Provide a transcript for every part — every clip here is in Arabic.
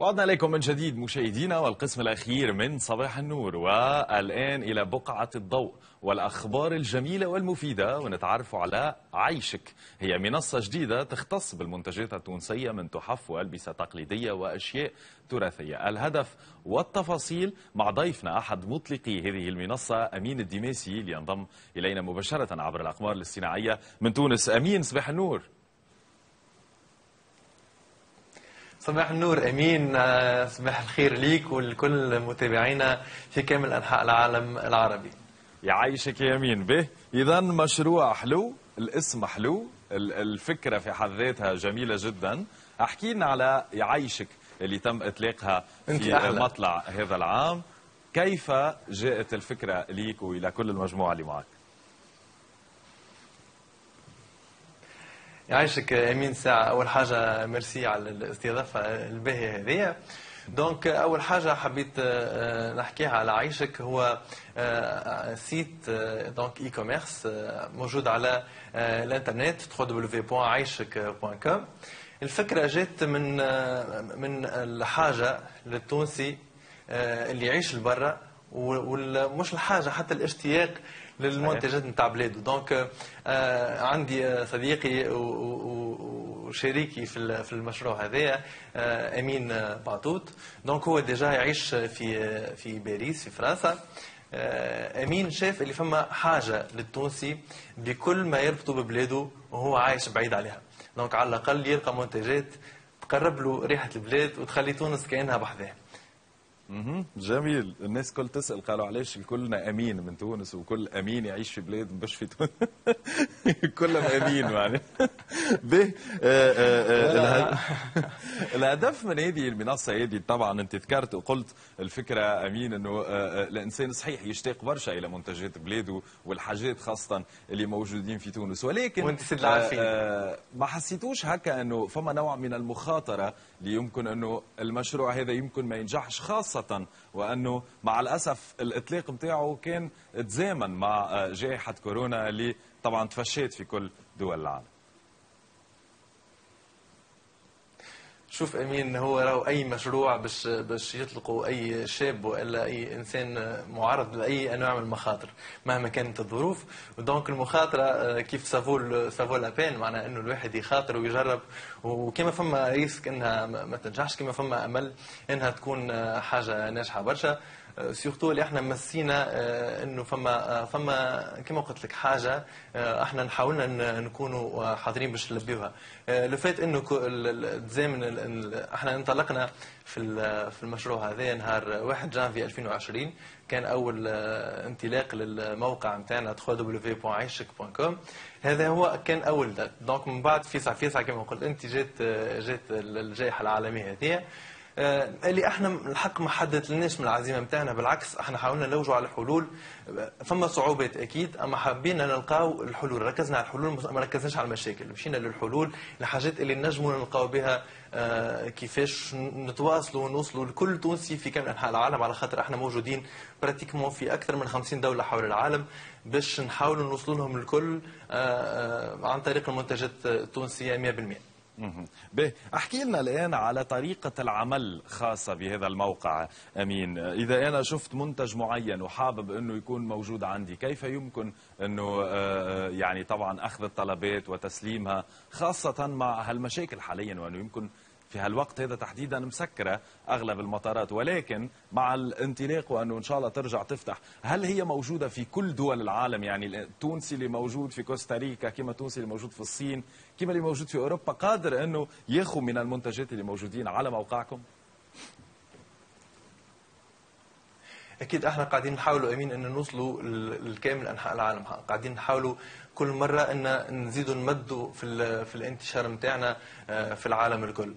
وعدنا إليكم من جديد مشاهدينا والقسم الأخير من صباح النور. والآن إلى بقعة الضوء والأخبار الجميلة والمفيدة ونتعرف على عيشك. هي منصة جديدة تختص بالمنتجات التونسية من تحف وألبسة تقليدية وأشياء تراثية. الهدف والتفاصيل مع ضيفنا أحد مطلقي هذه المنصة أمين الدماسي لينضم إلينا مباشرة عبر الأقمار الاصطناعية من تونس. أمين صباح النور. صباح النور أمين. آه، صباح الخير ليك ولكل متابعينا في كامل أنحاء العالم العربي. يعيشك يا يمين به. إذا مشروع حلو الاسم حلو الفكرة في حد ذاتها جميلة جدا. أحكي لنا على يعيشك اللي تم إطلاقها في أحلى. مطلع هذا العام. كيف جاءت الفكرة ليك والى كل المجموعة اللي معك؟ يعيشك أمين ساعة. أول حاجة ميرسي على الاستضافة الباهية هذه. donc أول حاجة حبيت آه، نحكيها على عيشك. هو آه، site donc e-commerce موجود على آه، الإنترنت www.عيشك.com الفكرة جات من من الحاجة للتونسي اللي يعيش لبرا. ومش الحاجة حتى الاشتياق للمنتجات نتاع بلاده donc آه عندي آه، صديقي وشريكي في المشروع هذايا آه أمين باطوط donc هو déjà يعيش في في باريس في فرنسا. آه أمين شاف اللي فما حاجة للتونسي بكل ما يربطه ببلاده وهو عايش بعيد عليها. donc على الأقل يلقى منتجات تقرب له ريحة البلاد وتخلي تونس كأنها بحذاه جميل. الناس كل تسأل قالوا علاش كلنا أمين من تونس وكل أمين يعيش في بلاد مش في تونس؟ كلهم أمين يعني. به آه، آه، آه، الهدف من هذه المنصة هذه طبعا أنت ذكرت وقلت الفكرة أمين إنه الإنسان صحيح يشتاق برشا إلى منتجات بلاده والحاجات خاصة اللي موجودين في تونس. ولكن وأنت سيد ما حسيتوش هكا إنه فما نوع من المخاطرة اللي يمكن إنه المشروع هذا يمكن ما ينجحش خاصة خاصة وأنه مع الأسف الإطلاق نتاعه كان تزامن مع جائحة كورونا اللي طبعا تفشيت في كل دول العالم. شوف أمين هو راهو أي مشروع باش باش يطلقوا أي شاب والا أي إنسان معرض لأي أنواع من المخاطر مهما كانت الظروف. donc المخاطره آه، كيف ça vaut ça vaut la peine معناها إنه الواحد يخاطر ويجرب. وكما فما risque إنها ما تنجحش كما فما أمل إنها تكون آه، حاجة ناجحة برشا. surtout اللي إحنا مسينا آه، انه فما آه، فما كما قلت لك حاجة آه، إحنا نحاولنا نكونوا حاضرين باش نلبيوها. le fait انه تزامن إحنا انطلقنا في في المشروع هذا نهار 1 جانفي 2020 كان أول انطلاق للموقع نتاعنا www.عيشك.com هذا هو كان أول donc من بعد فيسع فيسع كما قلت انت جات جات الجائحه العالمية هذه. آه، اللي إحنا الحق ما حددلناش من العزيمة نتاعنا بالعكس إحنا حاولنا نلوجوا على حلول فما صعوبات أكيد أما حبينا نلقاو الحلول ركزنا على الحلول ما ركزناش على المشاكل مشينا للحلول الحاجات اللي نجموا نلقاو بها آه، كيفاش نتواصلوا ونوصلوا لكل تونسي في كامل أنحاء العالم على خاطر إحنا موجودين pratiquement في أكثر من 50 دولة حول العالم باش نحاولوا نوصلوا لهم الكل آه، عن طريق المنتجات التونسية 100% به احكي لنا الآن على طريقة العمل خاصة بهذا الموقع. أمين. إذا أنا شفت منتج معين وحابب إنه يكون موجود عندي كيف يمكن إنه آه، آه، يعني طبعا أخذ الطلبات وتسليمها خاصة مع هالمشاكل حاليا وإنه يمكن في هالوقت هذا تحديدا مسكرة أغلب المطارات. ولكن مع الانطلاق وأنه إن شاء الله ترجع تفتح هل هي موجودة في كل دول العالم؟ يعني التونسي اللي موجود في كوستاريكا كما التونسي اللي موجود في الصين كما اللي موجود في أوروبا قادر أنه ياخذ من المنتجات اللي موجودين على موقعكم؟ أكيد إحنا قاعدين نحاولوا امين إن نوصلوا لكامل أنحاء العالم. قاعدين نحاولوا كل مرة إن نزيدوا نمدوا في في الانتشار نتاعنا آه، في العالم الكل.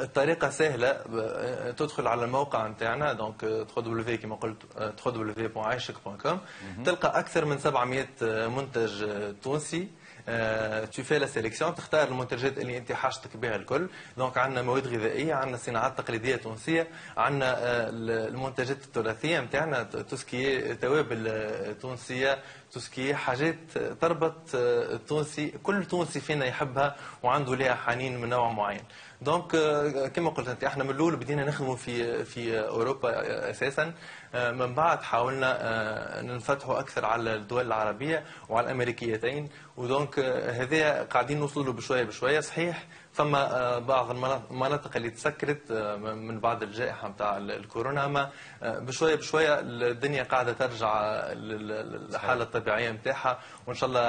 الطريقة سهلة آه، تدخل على الموقع نتاعنا دونك www كما قلت www.عايشك.com تلقى أكثر من 700 منتج تونسي. تو في la sélection تختار المنتجات اللي أنت حاجتك بها الكل. donc عندنا مواد غذائية عندنا صناعات تقليدية تونسية عندنا آه، المنتجات التراثية نتاعنا توسكي توابل تونسية توسكي حاجات تربط التونسي كل تونسي فينا يحبها وعنده لها حنين من نوع معين. donc آه، كما قلت أنت إحنا من الأول بدينا نخدموا في في أوروبا أساسا. آه، من بعد حاولنا آه، ننفتحوا أكثر على الدول العربية وعلى الأمريكيتين. ودونك هذا قاعدين نوصلوا بشوية بشوية. صحيح فما آه، بعض المناطق اللي تسكرت آه، من بعد الجائحة نتاع الكورونا. أما آه، بشوية بشوية الدنيا قاعدة ترجع للحالة الطبيعية نتاعها وإن شاء الله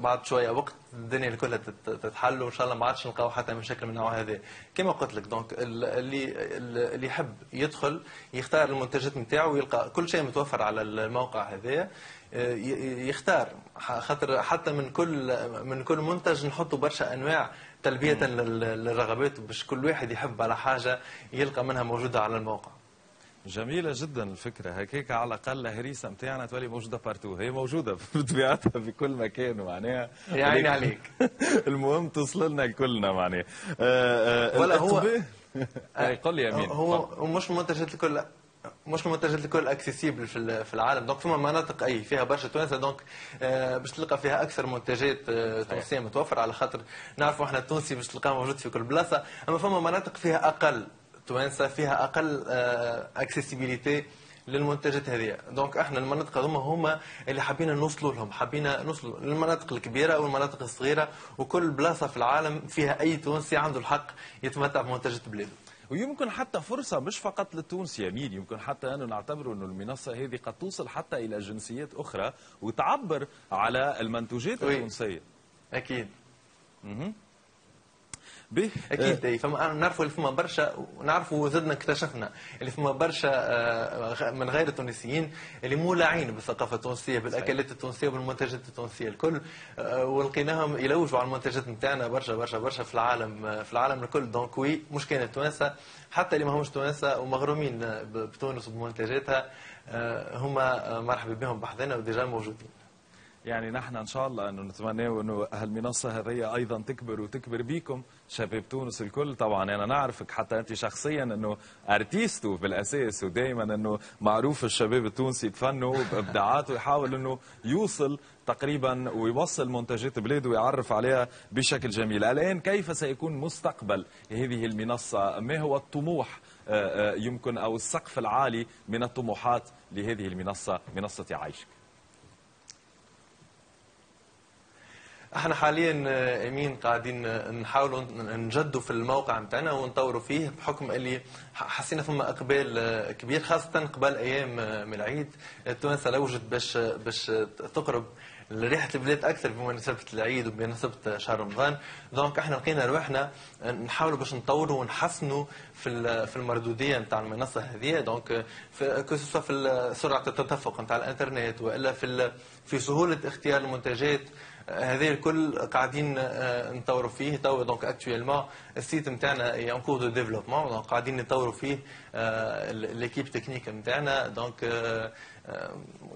بعد شوية وقت الدنيا كلها تتحل. وإن شاء الله ما عادش نلقاو حتى مشاكل من النوع هذا. كما قلت لك donc اللي اللي يحب يدخل يختار المنتجات نتاعو ويلقى كل شيء متوفر على الموقع هذايا يختار. خاطر حتى من كل من كل منتج نحطوا برشا أنواع تلبية للرغبات باش كل واحد يحب على حاجة يلقى منها موجودة على الموقع. جميلة جدا الفكرة. هكيك على الأقل الهريسة نتاعنا تولي موجودة partout هي موجودة بطبيعتها في كل مكان معناها. يا عيني عليك. المهم توصل لنا كلنا معناها. آه، آه، ولا هو قل لي أمين. هو مش المنتجات الكل مش المنتجات الكل accessible في في العالم. donc فما مناطق أي فيها برشا توانسه donc آه، باش تلقى فيها أكثر منتجات آه، تونسية متوفرة على خاطر نعرفوا إحنا التونسي باش تلقاه موجود في كل بلاصة. أما فما مناطق فيها أقل توانسه فيها أقل accessibilité آه، للمنتجات هذه donc إحنا المناطق هذوما هما اللي حابين نوصلوا لهم حابين نوصلوا للمناطق الكبيرة والمناطق الصغيرة وكل بلاصة في العالم فيها أي تونسي عنده الحق يتمتع بمنتجات بلاده. ويمكن حتى فرصة مش فقط للتونس يمين يمكن حتى أنه نعتبر أنه المنصة هذه قد توصل حتى إلى جنسيات أخرى وتعبر على المنتوجات التونسية أكيد. به؟ أكيد. اي فما نعرفوا اللي فما برشا ونعرفوا زدنا اكتشفنا اللي فما برشا آه، من غير التونسيين اللي مولعين بالثقافة التونسية بالأكلات التونسية وبالمنتجات التونسية الكل. آه، ولقيناهم يلوجوا على المنتجات نتاعنا برشا برشا برشا في العالم آه، في العالم الكل. donc oui مش كانت توانسه حتى اللي ما همش توانسه ومغرومين بتونس وبمنتجاتها هما مرحبا بهم بحذنا و déjà موجودين. يعني نحن إن شاء الله أنه نتمنى انه هالمنصه هذه أيضا تكبر وتكبر بيكم. شباب تونس الكل. طبعا أنا نعرفك حتى أنت شخصيا أنه أرتيستو بالأساس ودائما أنه معروف الشباب التونسي بفنه بابداعاته يحاول أنه يوصل تقريبا ويوصل منتجات بلاده ويعرف عليها بشكل جميل. الآن كيف سيكون مستقبل هذه المنصة؟ ما هو الطموح آه، آه، يمكن أو السقف العالي من الطموحات لهذه المنصة منصة عيشك إحنا حاليا آه، امين قاعدين آه، نحاولوا نجدوا في الموقع نتاعنا ونطوروا فيه بحكم اللي حسينا فما اقبال آه، كبير خاصة قبل أيام من العيد. التوانسه لوجت باش باش تقرب ريحه البلاد أكثر بمناسبة العيد وبمناسبه شهر رمضان. donc إحنا لقينا روحنا نحاولوا باش نطوروا ونحسنوا في في المردودية نتاع المنصة هذه. donc في في سرعة التدفق نتاع الانترنت وإلا في في سهولة اختيار المنتجات هذه الكل قاعدين آه، نطوروا فيه. تو donc actuellement ال site نتاعنا en cours de développement donc قاعدين نطوروا فيه l'équipe technique نتاعنا donc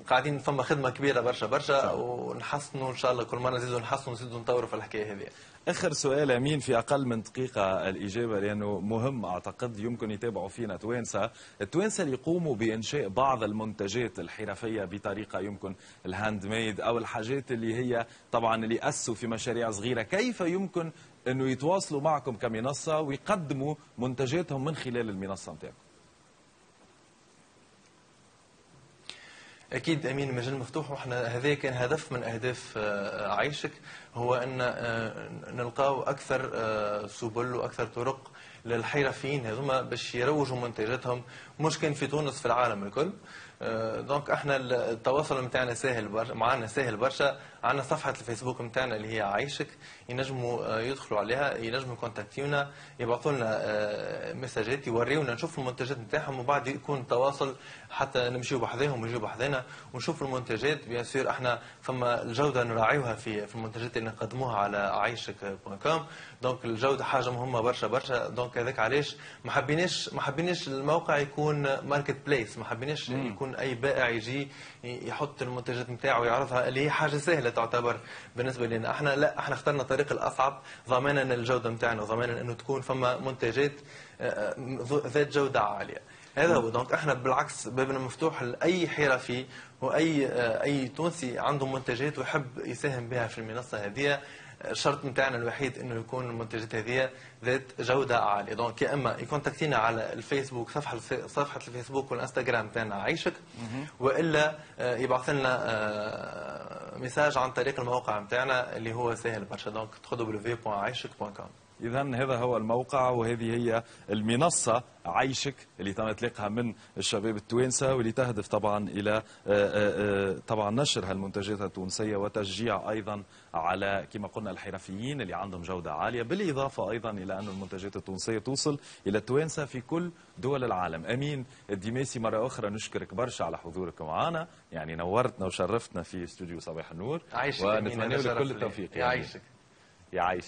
قاعدين فما خدمة كبيرة برشا برشا ونحسنوا إن شاء الله كل مرة نزيدوا نحسنوا نزيدوا نطوروا في الحكاية هذه. آخر سؤال أمين في أقل من دقيقة الإجابة لأنه مهم أعتقد يمكن يتابعوا فينا توانسة، التوانسة اللي يقوموا بإنشاء بعض المنتجات الحرفية بطريقة يمكن ال hand made أو الحاجات اللي هي طبعا اللي اسوا في مشاريع صغيرة، كيف يمكن إنه يتواصلوا معكم كمنصة ويقدموا منتجاتهم من خلال المنصة نتاعكم؟ أكيد أمين مجال مفتوح وإحنا هذا كان هدف من أهداف آه، عيشك هو أن آه، نلقاو أكثر آه، سبل وأكثر طرق للحرفيين هذوما باش يروجوا منتجاتهم مش كان في تونس في العالم الكل. donc إحنا التواصل نتاعنا سهل برشا معنا سهل برشا. عندنا صفحة الفيسبوك نتاعنا اللي هي عايشك ينجموا آه، يدخلوا عليها ينجموا contactيونا يبعثوا لنا آه، messageات يوريونا نشوف المنتجات نتاعهم وبعد يكون تواصل حتى نمشيو بحذاهم ويجيو بحذانا ونشوف المنتجات. bien sûr إحنا فما الجودة نراعيوها في في المنتجات اللي نقدموها على عايشك com donc الجودة حاجة مهمة برشا برشا. donc هذاك علاش؟ ما حبيناش ما حبيناش الموقع يكون marketplace ما حبيناش يكون أي بائع يجي يحط المنتجات نتاعو ويعرضها اللي هي حاجة سهلة تعتبر بالنسبة لنا. إحنا لا إحنا اخترنا الطريق الأصعب ضمانا الجودة نتاعنا وضمانا إنه تكون فما منتجات آه، آه، ذات جودة عالية. هذا هو. donc إحنا بالعكس بابنا مفتوح لأي حرفي وأي آه، أي تونسي عنده منتجات ويحب يساهم بها في المنصة هذه. الشرط نتاعنا الوحيد إنه يكون المنتجات هذه ذات جودة عالية. donc يا إما يكونتاكتينا على الفيسبوك صفحة صفحة الفيسبوك والإنستغرام نتاعنا عيشك وإلا آه، يبعث لنا آه، message عن طريق الموقع نتاعنا اللي هو سهل برشا. donc www.aishik.com إذا هذا هو الموقع وهذه هي المنصة عيشك اللي تم إطلاقها من الشباب التوانسة واللي تهدف طبعا إلى آه، آه، آه، طبعا نشر هالمنتجات التونسية وتشجيع أيضا على كما قلنا الحرفيين اللي عندهم جودة عالية بالإضافة أيضا إلى أن المنتجات التونسية توصل إلى التوانسة في كل دول العالم. أمين الدماسي مرة أخرى نشكرك برشا على حضورك معنا يعني نورتنا وشرفتنا في استوديو صباح النور. ونتمنى لك كل. التوفيق يعيشك يعيش